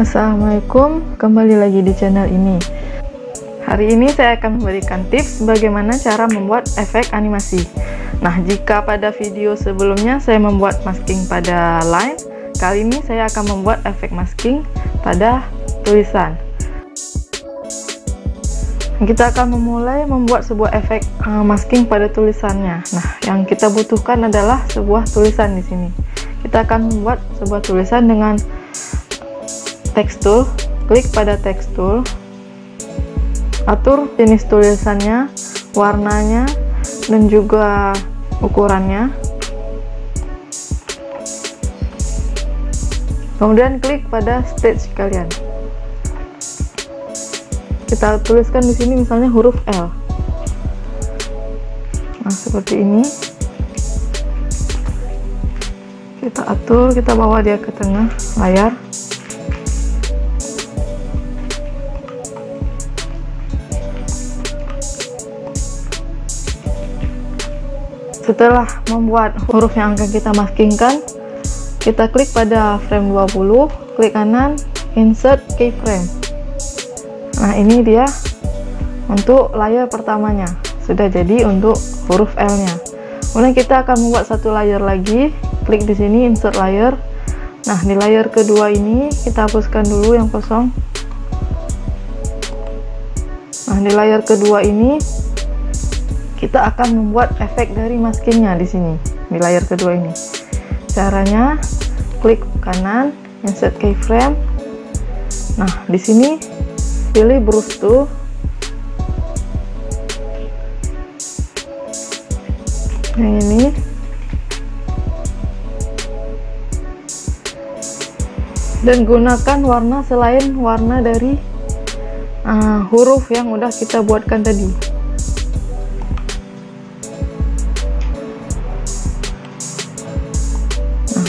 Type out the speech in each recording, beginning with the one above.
Assalamualaikum, kembali lagi di channel ini. Hari ini saya akan memberikan tips bagaimana cara membuat efek animasi. Nah, jika pada video sebelumnya saya membuat masking pada line, kali ini saya akan membuat efek masking pada tulisan. Kita akan memulai membuat sebuah efek uh, masking pada tulisannya. Nah, yang kita butuhkan adalah sebuah tulisan di sini. Kita akan membuat sebuah tulisan dengan tool, klik pada tool, atur jenis tulisannya warnanya dan juga ukurannya. Kemudian klik pada stage kalian. Kita tuliskan di sini misalnya huruf L. Nah seperti ini. Kita atur kita bawa dia ke tengah layar setelah membuat huruf yang akan kita maskingkan kita klik pada frame 20 klik kanan insert keyframe. Nah ini dia untuk layar pertamanya. Sudah jadi untuk huruf L nya kemudian kita akan membuat satu layer lagi. Klik di sini insert layer nah di layer kedua ini kita hapuskan dulu yang kosong. Nah di layar kedua ini kita akan membuat efek dari maskingnya di sini di layar kedua ini. Caranya klik kanan insert keyframe. Nah di sini pilih brush tool yang ini. Dan gunakan warna selain warna dari uh, huruf yang udah kita buatkan tadi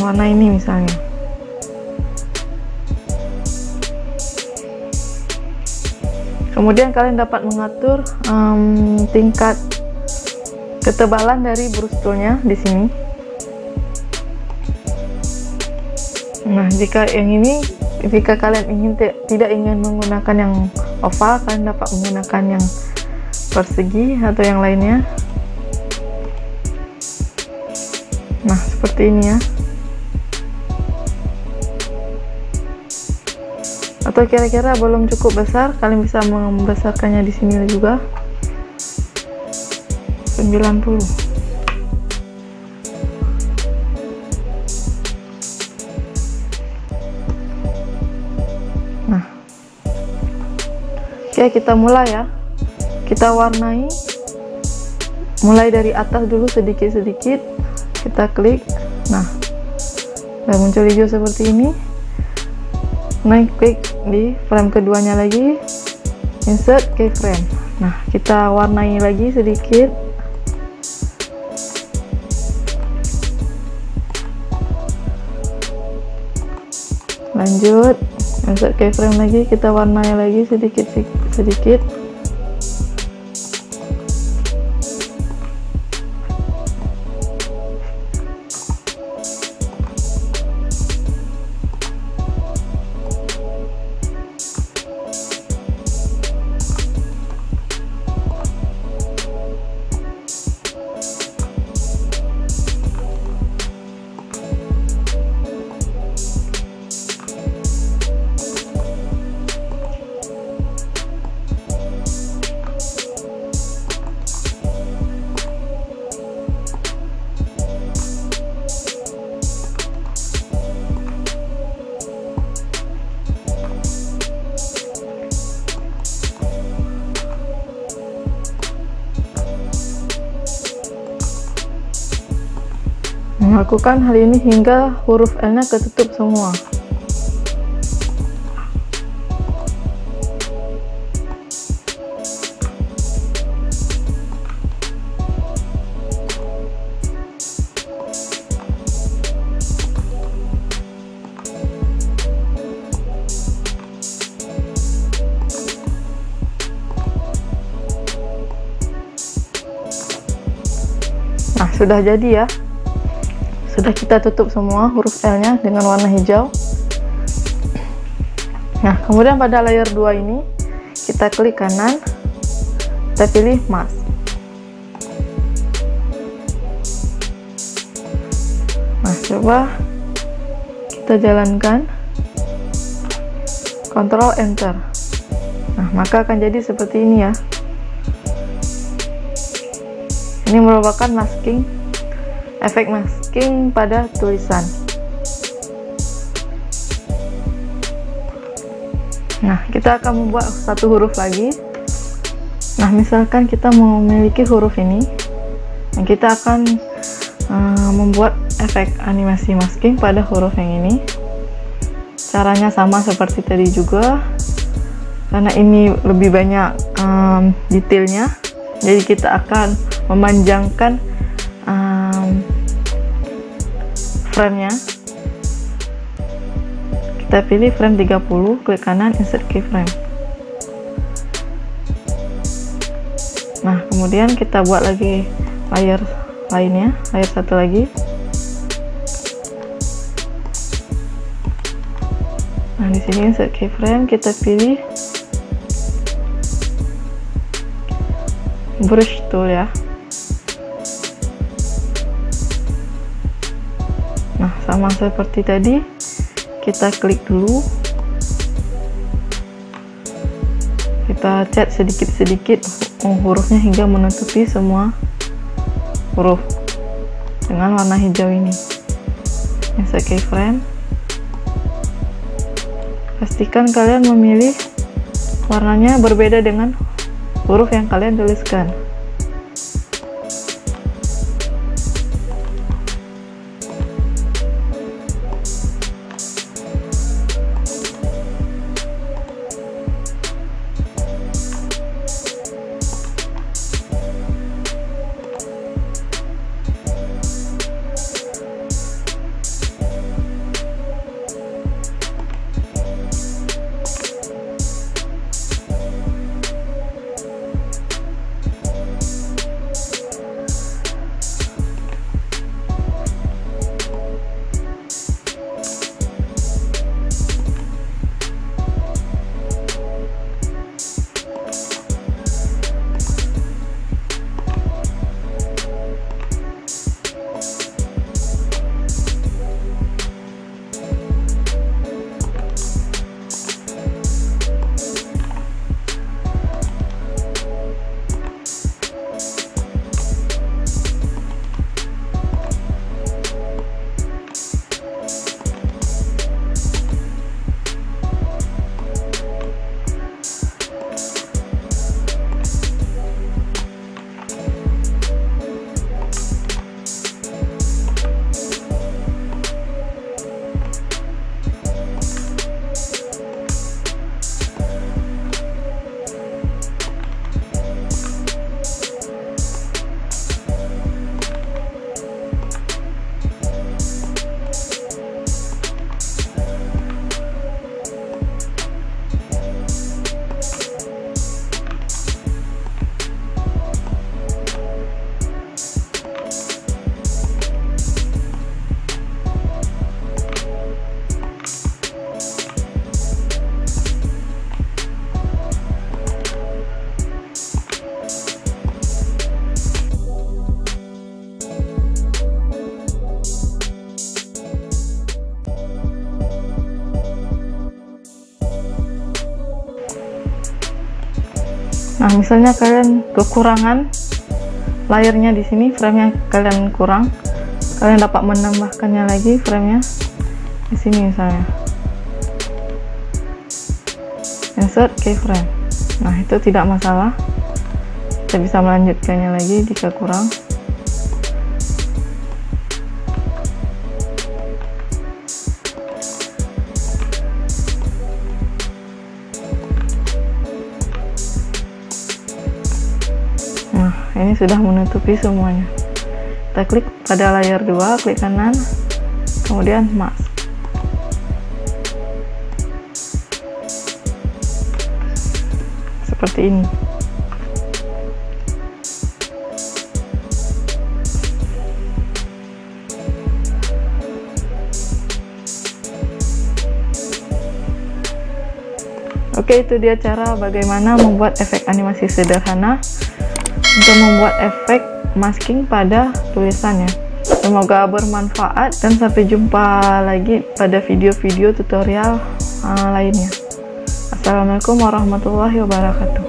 warna ini misalnya. Kemudian kalian dapat mengatur um, tingkat ketebalan dari brush toolnya di sini. Nah jika yang ini jika kalian ingin tidak ingin menggunakan yang oval kalian dapat menggunakan yang persegi atau yang lainnya. Nah seperti ini ya atau kira-kira belum cukup besar kalian bisa membesarkannya di sini juga. 90 nah. Oke kita mulai ya. Kita warnai. Mulai dari atas dulu sedikit-sedikit. Kita klik. Nah udah muncul hijau seperti ini naik klik di frame keduanya lagi. Insert keyframe. Nah kita warnai lagi sedikit. Lanjut. Insert keyframe lagi. Kita warnai lagi sedikit sedikit Lakukan hal ini hingga huruf L-nya ketutup semua. Nah, sudah jadi ya sudah kita tutup semua huruf L nya dengan warna hijau. Nah kemudian pada layer 2 ini kita klik kanan kita pilih mask. Nah coba kita jalankan. Ctrl Enter. Nah maka akan jadi seperti ini ya. Ini merupakan masking efek masking pada tulisan Nah, kita akan membuat satu huruf lagi. Nah, misalkan kita memiliki huruf ini, dan kita akan uh, membuat efek animasi masking pada huruf yang ini. Caranya sama seperti tadi juga, karena ini lebih banyak um, detailnya, jadi kita akan memanjangkan frame-nya kita pilih frame 30 klik kanan insert keyframe nah kemudian kita buat lagi layer lainnya layer satu lagi. Nah di sini insert keyframe kita pilih brush tool ya sama seperti tadi. Kita klik dulu. Kita cat sedikit-sedikit hurufnya hingga menutupi semua huruf dengan warna hijau ini. Insert keyframe pastikan kalian memilih warnanya berbeda dengan huruf yang kalian tuliskan misalnya kalian kekurangan layarnya di sini, framenya kalian kurang, kalian dapat menambahkannya lagi framenya di sini misalnya. Insert keyframe. Nah, itu tidak masalah. Kita bisa melanjutkannya lagi jika kurang. Ini sudah menutupi semuanya. Kita klik pada layar 2 klik kanan. Kemudian mask. Seperti ini. Oke, itu dia cara bagaimana membuat efek animasi sederhana untuk membuat efek masking pada tulisannya. Semoga bermanfaat dan sampai jumpa lagi pada video-video tutorial uh, lainnya. Assalamualaikum warahmatullahi wabarakatuh.